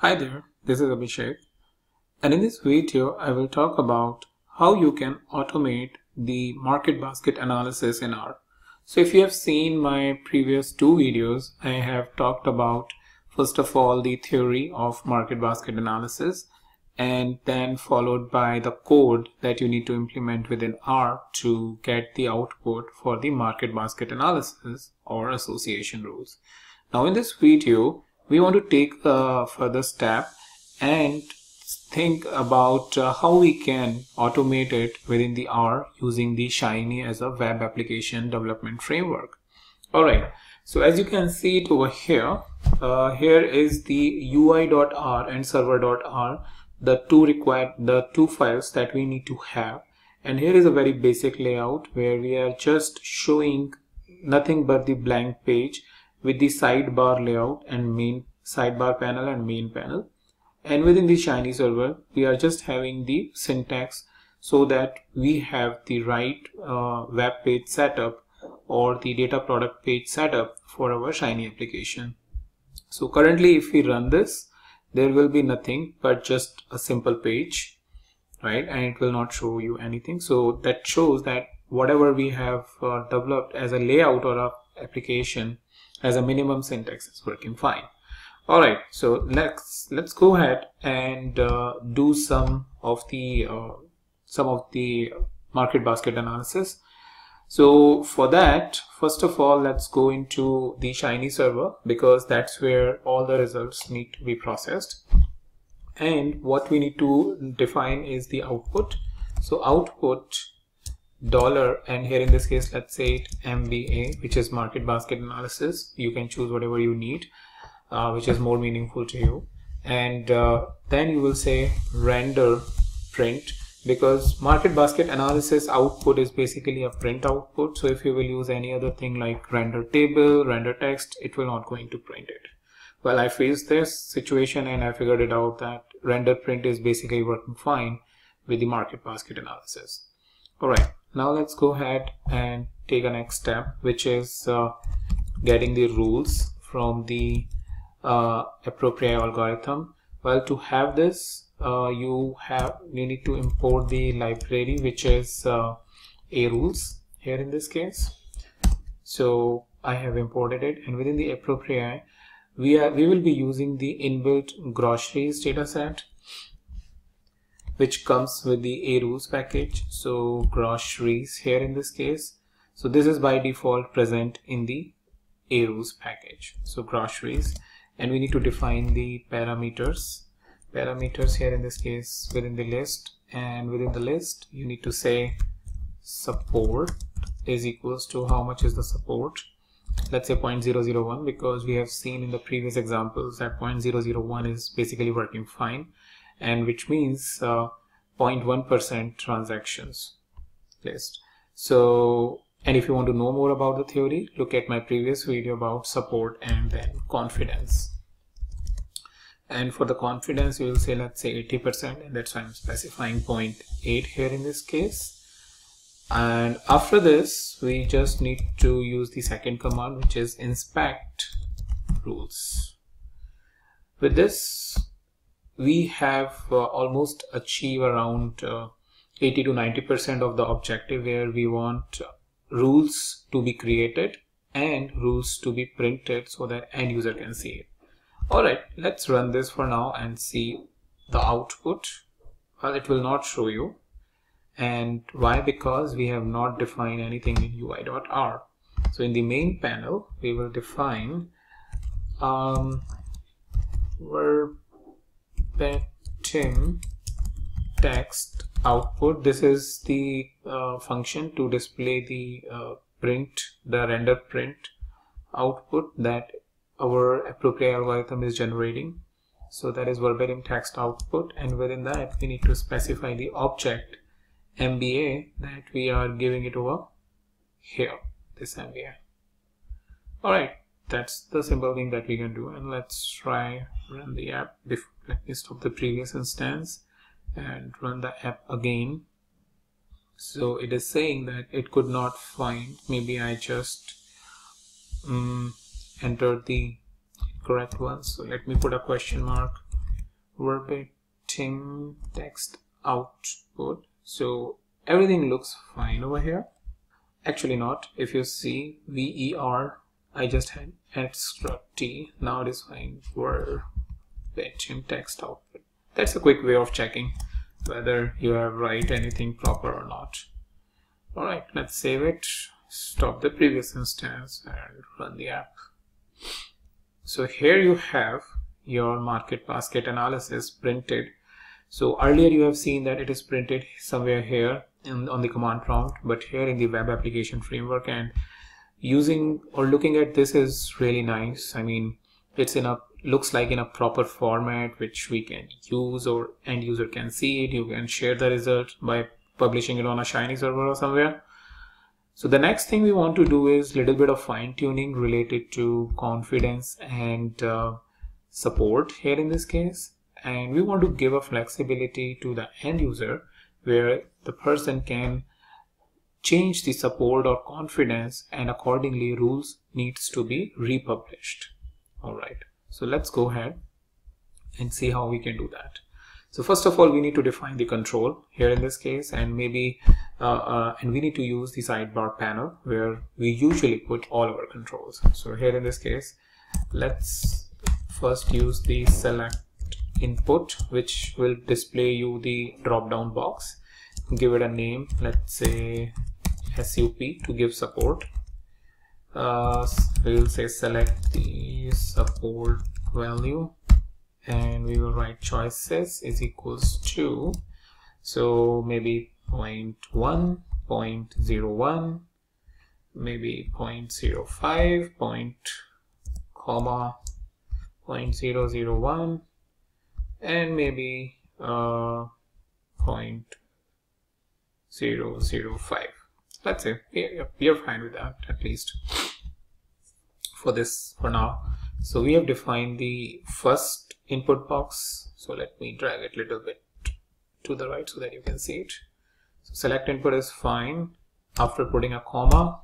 Hi there, this is Abhishek and in this video I will talk about how you can automate the market basket analysis in R. So if you have seen my previous two videos, I have talked about first of all the theory of market basket analysis and then followed by the code that you need to implement within R to get the output for the market basket analysis or association rules. Now in this video, we want to take a further step and think about uh, how we can automate it within the R using the Shiny as a web application development framework. Alright, so as you can see it over here, uh, here is the UI.R and server.R the two required the two files that we need to have and here is a very basic layout where we are just showing nothing but the blank page with the sidebar layout and main sidebar panel and main panel. And within the shiny server we are just having the syntax so that we have the right uh, web page setup or the data product page setup for our shiny application. So currently if we run this there will be nothing but just a simple page right? And it will not show you anything. So that shows that whatever we have uh, developed as a layout or a application as a minimum syntax is working fine all right so let's let's go ahead and uh, do some of the uh, some of the market basket analysis so for that, first of all, let's go into the Shiny server because that's where all the results need to be processed. And what we need to define is the output. So output dollar and here in this case let's say it MBA which is market basket analysis. You can choose whatever you need uh, which is more meaningful to you. And uh, then you will say render print because market basket analysis output is basically a print output. So if you will use any other thing like render table render text it will not going to print it. Well i faced this situation and i figured it out that render print is basically working fine with the market basket analysis. All right now let's go ahead and take a next step which is uh, getting the rules from the uh, apriori algorithm. Well to have this uh, you have you need to import the library which is uh, arules here in this case. So I have imported it and within the apriori we are we will be using the inbuilt groceries dataset which comes with the arules package. So groceries here in this case. So this is by default present in the arules package. So groceries. And we need to define the parameters. Parameters here in this case within the list. And within the list you need to say support is equals to how much is the support. Let's say 0.001 because we have seen in the previous examples that 0.001 is basically working fine and which means 0.1% uh, transactions placed. so and if you want to know more about the theory look at my previous video about support and then confidence. And for the confidence you will say let's say 80% and that's why I'm specifying 0.8 here in this case. And after this we just need to use the second command which is inspect rules. With this we have uh, almost achieved around uh, 80 to 90 percent of the objective where we want rules to be created and rules to be printed so that end user can see it Alright, let's run this for now and see the output. Well, it will not show you. And why? Because we have not defined anything in UI.R. So in the main panel, we will define um, verbatim text output. This is the uh, function to display the uh, print, the render print output that our apriori algorithm is generating. So that is verbatim text output. And within that we need to specify the object MBA that we are giving it over here this MBA alright that's the simple thing that we can do. And let's try run the app let me stop the previous instance and run the app again. So it is saying that it could not find maybe I just um, enter the correct one. So let me put a question mark. Verbatim text output. So everything looks fine over here. Actually not. If you see ver i just had extra t. Now it is fine verbatim text output. That's a quick way of checking whether you have write anything proper or not. All right let's save it. Stop the previous instance and run the app. So here you have your market basket analysis printed. So earlier you have seen that it is printed somewhere here in, on the command prompt but here in the web application framework and using or looking at this is really nice. I mean it's in a looks like in a proper format which we can use or end user can see it you can share the result by publishing it on a shiny server or somewhere so the next thing we want to do is a little bit of fine tuning related to confidence and uh, support here in this case. And we want to give a flexibility to the end user where the person can change the support or confidence and accordingly rules needs to be republished. All right. So let's go ahead and see how we can do that. So first of all, we need to define the control here in this case and maybe uh, uh, and we need to use the sidebar panel where we usually put all our controls. So here in this case, let's first use the select input which will display you the drop down box. Give it a name, let's say SUP to give support. Uh, we will say select the support value and we will write choices is equals to so maybe 0 0.1 0 0.01 maybe 0 0.05 point comma 0.001 and maybe uh, 0.005 let's say we are fine with that at least for this for now. So we have defined the first input box. So let me drag it a little bit to the right so that you can see it. So select input is fine. After putting a comma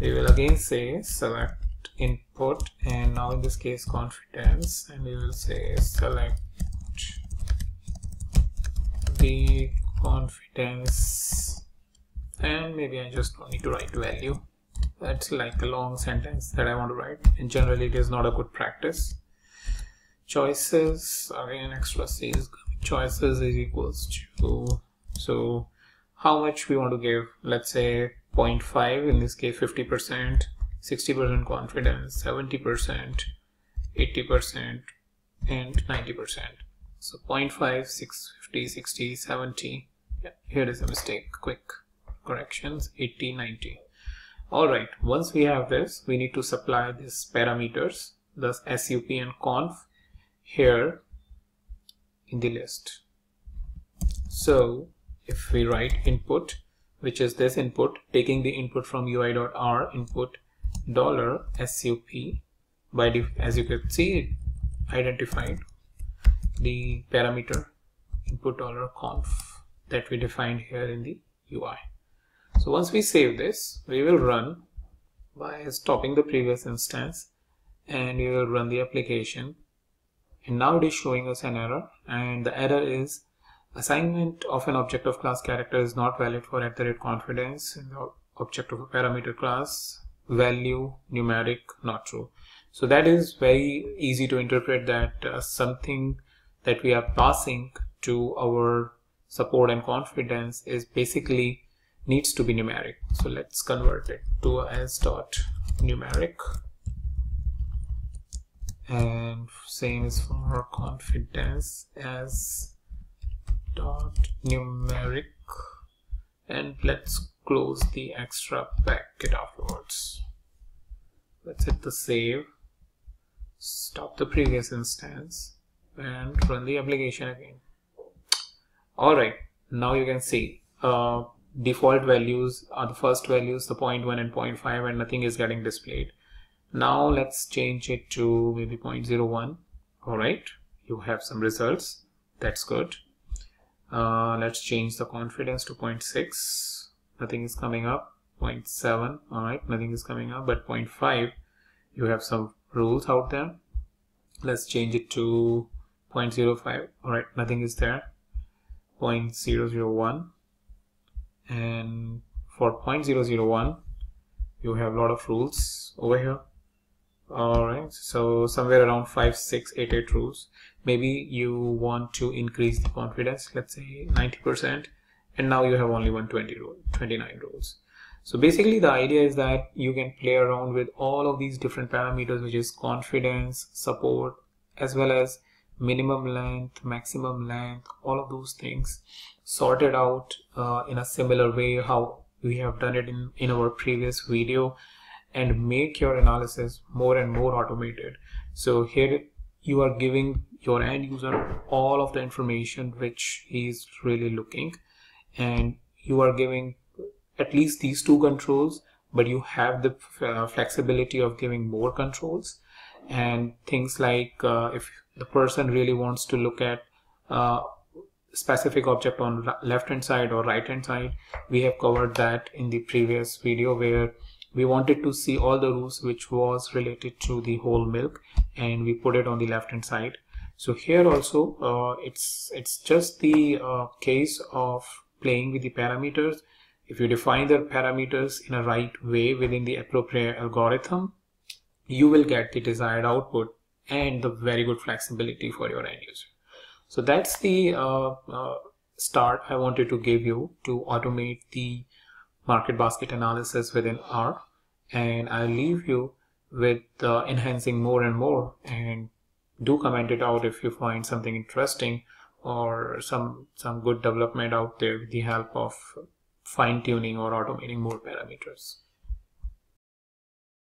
we will again say select input and now in this case confidence and we will say select the confidence. And maybe I just don't need to write value that's like a long sentence that I want to write. And generally it is not a good practice. Choices again extra c is choices is equals to so how much we want to give? Let's say 0.5 in this case 50 percent 60 percent confidence 70 percent 80 percent and 90 percent. So 0.5 650 60 70 yeah, here is a mistake. Quick corrections 80 90 all right once we have this we need to supply these parameters thus sup and conf here in the list so if we write input which is this input taking the input from ui.r input dollar sup by as you can see it identified the parameter input dollar conf that we defined here in the UI. So once we save this, we will run by stopping the previous instance and we will run the application. And now it is showing us an error and the error is assignment of an object of class character is not valid for at the rate confidence in the object of a parameter class. Value numeric not true. So that is very easy to interpret that uh, something that we are passing to our support and confidence is basically needs to be numeric. So let's convert it to as dot numeric. And same is for confidence as dot numeric. And let's close the extra packet afterwards. Let's hit the save. Stop the previous instance and run the application again. All right. Now you can see uh, default values are the first values the 0.1 and 0.5 and nothing is getting displayed. Now let's change it to maybe 0.01 all right you have some results. That's good. Uh, let's change the confidence to 0.6 nothing is coming up. 0.7 all right nothing is coming up but 0.5 you have some rules out there. Let's change it to 0.05 all right nothing is there. 0.001 and for 0.001 you have a lot of rules over here. All right so somewhere around 5 6 8 8 rules. Maybe you want to increase the confidence let's say 90 percent and now you have only 120 rule 29 rules. So basically the idea is that you can play around with all of these different parameters which is confidence support as well as minimum length maximum length all of those things sorted out uh, in a similar way how we have done it in in our previous video and make your analysis more and more automated. So here you are giving your end user all of the information which he is really looking and you are giving at least these two controls but you have the uh, flexibility of giving more controls and things like uh, if the person really wants to look at uh, specific object on left hand side or right hand side we have covered that in the previous video where we wanted to see all the rules which was related to the whole milk and we put it on the left hand side. So here also uh, it's it's just the uh, case of playing with the parameters. If you define the parameters in a right way within the apriori algorithm you will get the desired output and the very good flexibility for your end user. So that's the uh, uh, start I wanted to give you to automate the market basket analysis within R. And I'll leave you with uh, enhancing more and more. And do comment it out if you find something interesting or some some good development out there with the help of fine tuning or automating more parameters.